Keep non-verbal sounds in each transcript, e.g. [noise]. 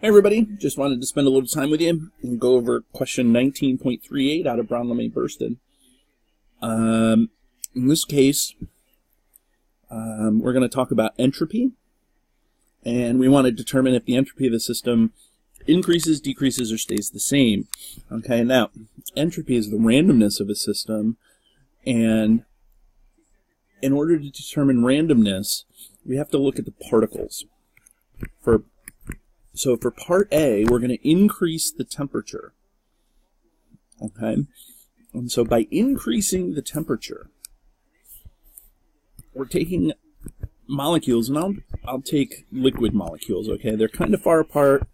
Hey everybody, just wanted to spend a little time with you and go over question 19.38 out of Brown LeMay Bursten. Um, in this case, um, we're going to talk about entropy, and we want to determine if the entropy of the system increases, decreases, or stays the same. Okay, now, entropy is the randomness of a system, and in order to determine randomness, we have to look at the particles. For so for part A, we're going to increase the temperature. Okay? And so by increasing the temperature, we're taking molecules, and I'll, I'll take liquid molecules, okay? They're kind of far apart,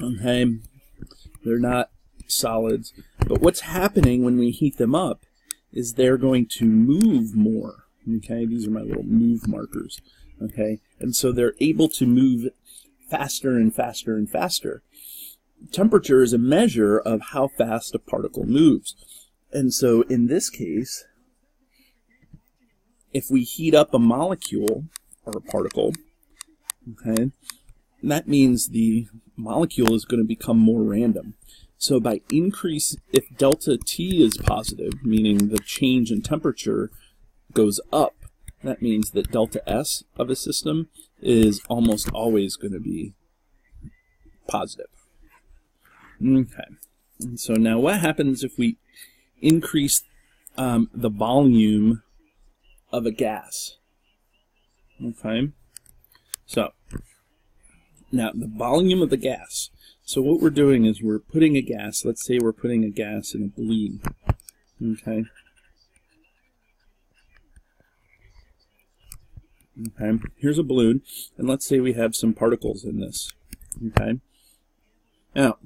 okay? They're not solids. But what's happening when we heat them up is they're going to move more, okay? These are my little move markers, okay? And so they're able to move faster and faster and faster. Temperature is a measure of how fast a particle moves. And so in this case, if we heat up a molecule or a particle, okay, that means the molecule is going to become more random. So by increase, if delta T is positive, meaning the change in temperature goes up, that means that delta S of a system is almost always going to be positive. Okay. And so now what happens if we increase um, the volume of a gas? Okay. So now the volume of the gas. So what we're doing is we're putting a gas, let's say we're putting a gas in a balloon. Okay. Okay, here's a balloon, and let's say we have some particles in this. Okay, now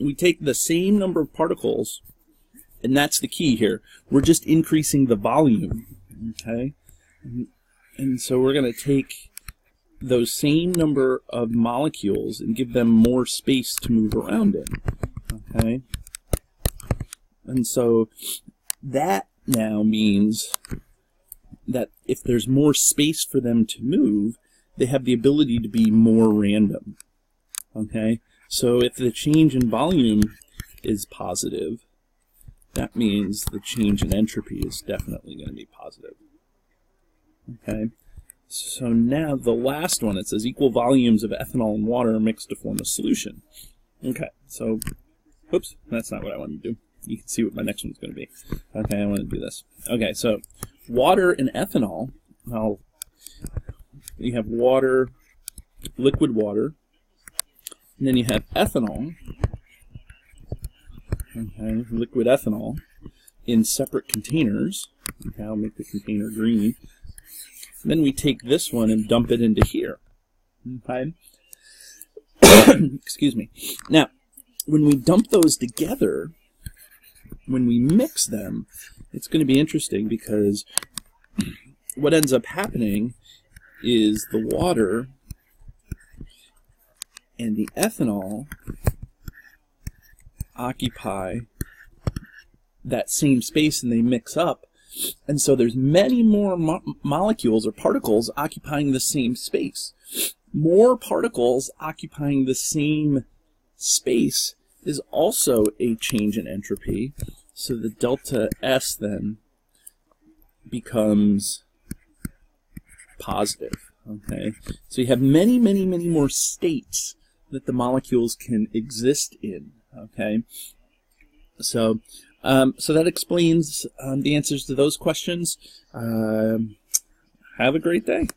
we take the same number of particles, and that's the key here. We're just increasing the volume. Okay, and so we're going to take those same number of molecules and give them more space to move around in. Okay, and so that now means that if there's more space for them to move, they have the ability to be more random. Okay? So if the change in volume is positive, that means the change in entropy is definitely going to be positive. Okay? So now the last one, it says equal volumes of ethanol and water mixed to form a solution. Okay, so, oops, that's not what I wanted to do. You can see what my next one's going to be. Okay, I want to do this. Okay, so water and ethanol. Now, you have water, liquid water, and then you have ethanol, okay, liquid ethanol, in separate containers. Okay, I'll make the container green. then we take this one and dump it into here. Okay? [coughs] Excuse me. Now, when we dump those together, when we mix them, it's going to be interesting because what ends up happening is the water and the ethanol occupy that same space and they mix up. And so there's many more mo molecules or particles occupying the same space. More particles occupying the same space is also a change in entropy. So the delta S then becomes positive. Okay, so you have many, many, many more states that the molecules can exist in. Okay, so um, so that explains um, the answers to those questions. Um, have a great day.